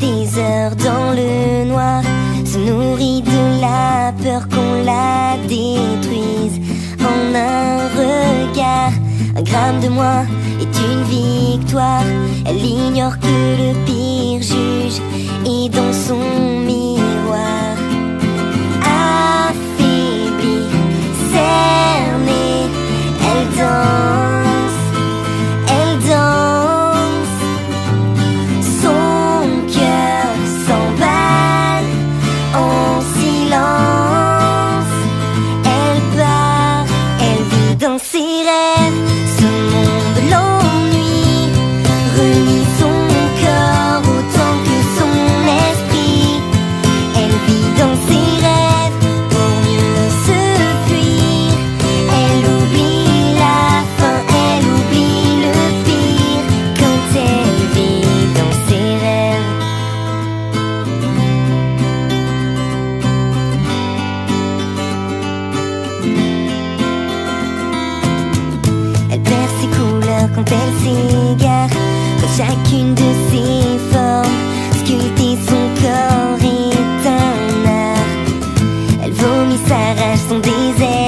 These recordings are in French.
meurt dans le noir, se nourrit de la peur qu'on la détruise. En un regard, un gramme de moi est une victoire. Elle ignore que le pire juge est dans son rêves. Ce couleurs quand elle s'égare Quand chacune de ses formes. Sculpter son corps est un art. Elle vomit sa rage, son désespoir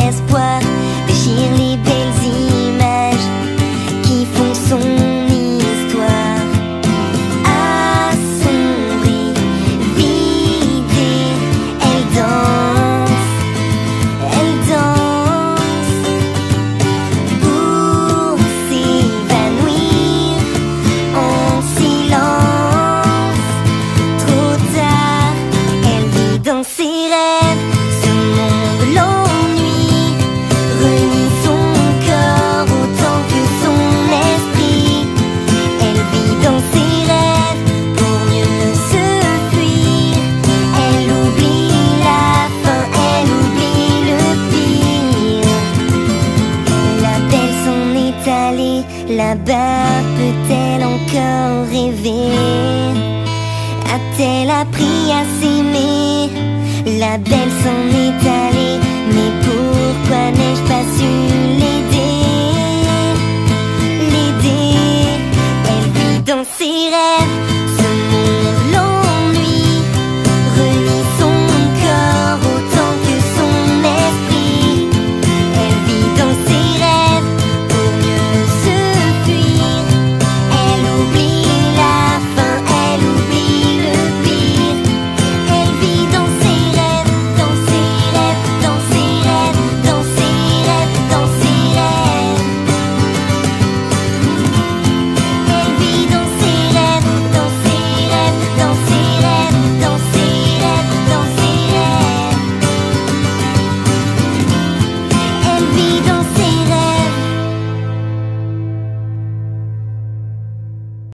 Là-bas peut-elle encore rêver? A-t-elle appris à s'aimer? La belle s'en est allée Mais pourquoi n'ai-je pas su l'aider? L'aider Elle vit dans ses rêves. olvido.